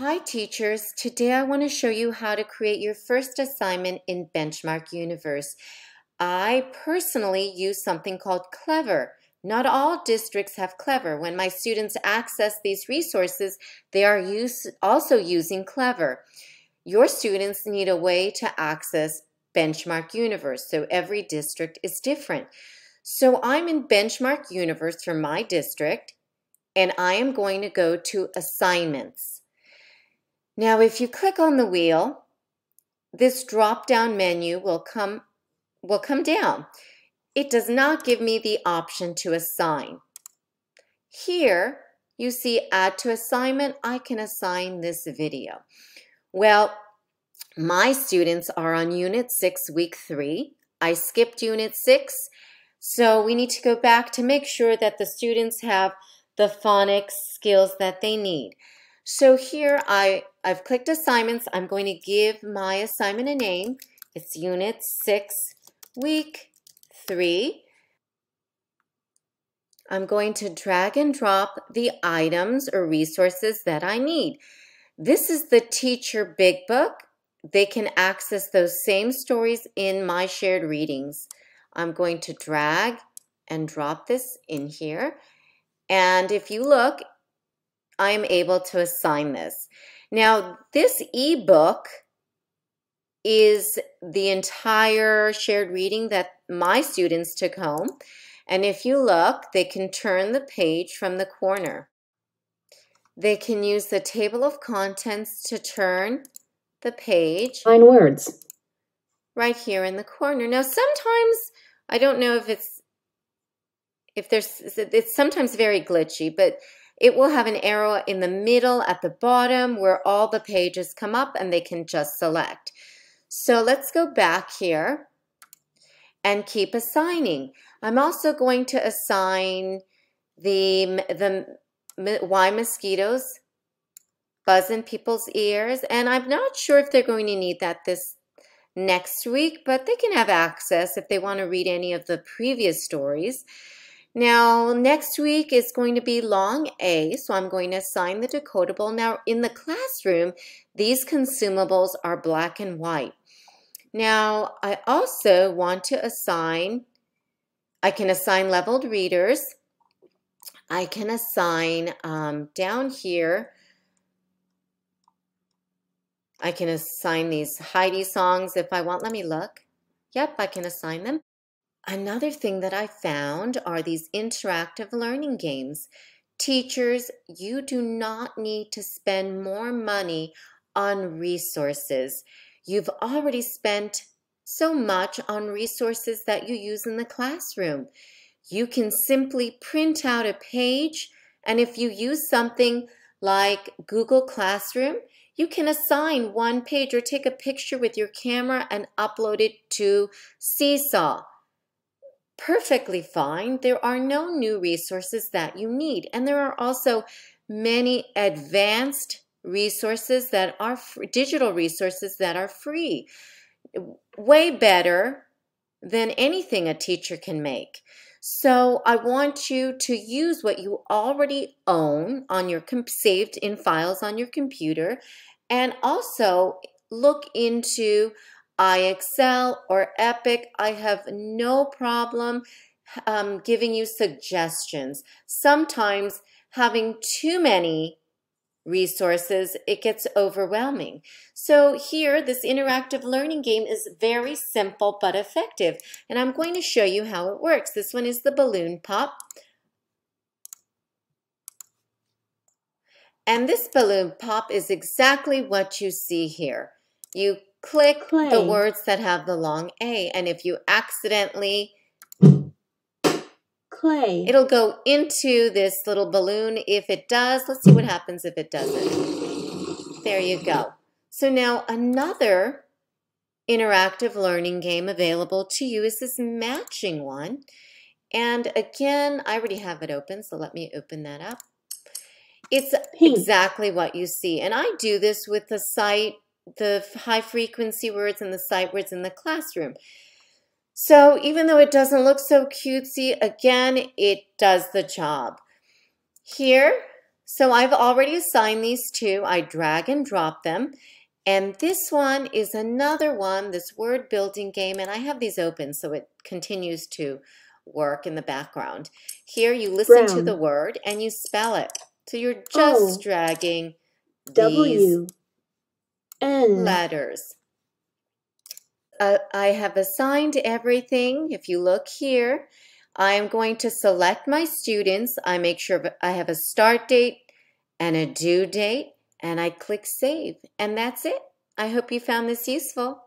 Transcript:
Hi teachers, today I want to show you how to create your first assignment in Benchmark Universe. I personally use something called Clever. Not all districts have Clever. When my students access these resources, they are use, also using Clever. Your students need a way to access Benchmark Universe, so every district is different. So I'm in Benchmark Universe for my district, and I am going to go to Assignments. Now, if you click on the wheel, this drop-down menu will come, will come down. It does not give me the option to assign. Here, you see Add to Assignment. I can assign this video. Well, my students are on Unit 6, Week 3. I skipped Unit 6, so we need to go back to make sure that the students have the phonics skills that they need. So here I, I've clicked assignments. I'm going to give my assignment a name. It's Unit 6, Week 3. I'm going to drag and drop the items or resources that I need. This is the Teacher Big Book. They can access those same stories in my shared readings. I'm going to drag and drop this in here. And if you look, I am able to assign this. Now, this ebook is the entire shared reading that my students took home. And if you look, they can turn the page from the corner. They can use the table of contents to turn the page. Find words. Right here in the corner. Now, sometimes, I don't know if it's, if there's, it's sometimes very glitchy, but it will have an arrow in the middle at the bottom where all the pages come up and they can just select. So let's go back here and keep assigning. I'm also going to assign the, the why mosquitoes buzz in people's ears. And I'm not sure if they're going to need that this next week, but they can have access if they want to read any of the previous stories. Now, next week is going to be long A, so I'm going to assign the decodable. Now, in the classroom, these consumables are black and white. Now, I also want to assign, I can assign leveled readers. I can assign um, down here, I can assign these Heidi songs if I want. Let me look. Yep, I can assign them. Another thing that I found are these interactive learning games. Teachers, you do not need to spend more money on resources. You've already spent so much on resources that you use in the classroom. You can simply print out a page, and if you use something like Google Classroom, you can assign one page or take a picture with your camera and upload it to Seesaw perfectly fine. There are no new resources that you need. And there are also many advanced resources that are digital resources that are free. Way better than anything a teacher can make. So I want you to use what you already own on your saved in files on your computer and also look into IXL or Epic, I have no problem um, giving you suggestions. Sometimes having too many resources, it gets overwhelming. So here, this interactive learning game is very simple but effective. And I'm going to show you how it works. This one is the balloon pop. And this balloon pop is exactly what you see here. You click Clay. the words that have the long A. And if you accidentally clay, it'll go into this little balloon. If it does, let's see what happens if it doesn't. There you go. So now another interactive learning game available to you is this matching one. And again, I already have it open, so let me open that up. It's Pink. exactly what you see. And I do this with the site the high frequency words and the sight words in the classroom. So even though it doesn't look so cutesy, again, it does the job. Here, So I've already assigned these two. I drag and drop them. And this one is another one, this word building game, and I have these open so it continues to work in the background. Here you listen Brown. to the word and you spell it. So you're oh. just o, dragging W N letters. Uh, I have assigned everything. If you look here, I am going to select my students. I make sure I have a start date and a due date and I click save and that's it. I hope you found this useful.